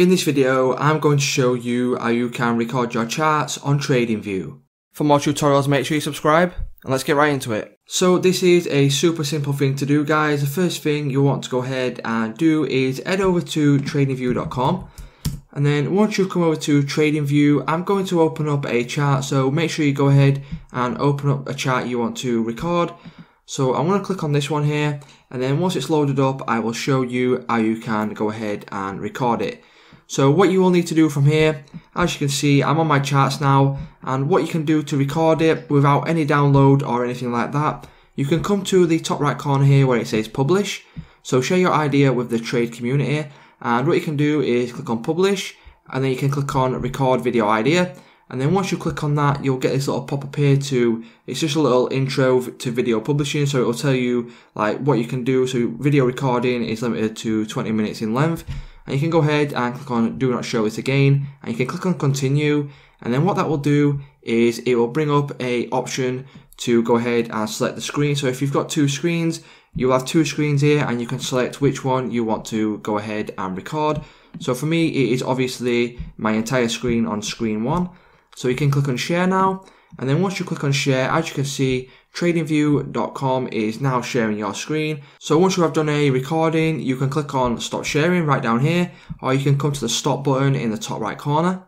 In this video, I'm going to show you how you can record your charts on TradingView. For more tutorials, make sure you subscribe and let's get right into it. So this is a super simple thing to do guys. The first thing you want to go ahead and do is head over to tradingview.com and then once you've come over to TradingView, I'm going to open up a chart. So make sure you go ahead and open up a chart you want to record. So I'm going to click on this one here and then once it's loaded up, I will show you how you can go ahead and record it. So what you will need to do from here, as you can see, I'm on my charts now, and what you can do to record it without any download or anything like that, you can come to the top right corner here where it says publish. So share your idea with the trade community, and what you can do is click on publish, and then you can click on record video idea, and then once you click on that, you'll get this little pop-up here to, it's just a little intro to video publishing, so it will tell you like what you can do. So video recording is limited to 20 minutes in length, and you can go ahead and click on do not show this again and you can click on continue and then what that will do is it will bring up a option to go ahead and select the screen. So if you've got two screens you'll have two screens here and you can select which one you want to go ahead and record. So for me it is obviously my entire screen on screen one. So you can click on share now and then once you click on share, as you can see, tradingview.com is now sharing your screen. So once you have done a recording, you can click on stop sharing right down here, or you can come to the stop button in the top right corner.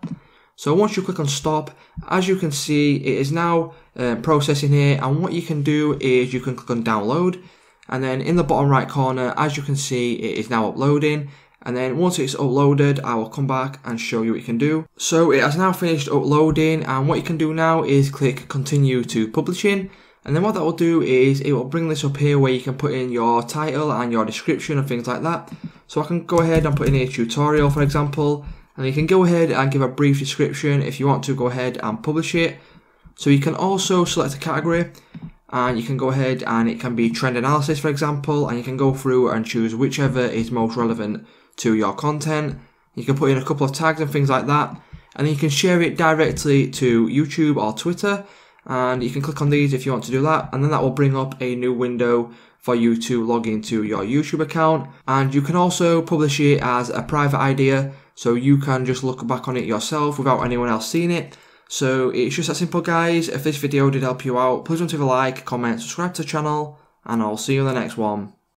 So once you click on stop, as you can see, it is now um, processing here. And what you can do is you can click on download. And then in the bottom right corner, as you can see, it is now uploading and then once it's uploaded I will come back and show you what you can do. So it has now finished uploading and what you can do now is click continue to publishing and then what that will do is it will bring this up here where you can put in your title and your description and things like that. So I can go ahead and put in a tutorial for example and you can go ahead and give a brief description if you want to go ahead and publish it. So you can also select a category and you can go ahead and it can be trend analysis for example and you can go through and choose whichever is most relevant to your content. You can put in a couple of tags and things like that, and you can share it directly to YouTube or Twitter. And you can click on these if you want to do that, and then that will bring up a new window for you to log into your YouTube account. And you can also publish it as a private idea, so you can just look back on it yourself without anyone else seeing it. So it's just that simple, guys. If this video did help you out, please don't leave a like, comment, subscribe to the channel, and I'll see you in the next one.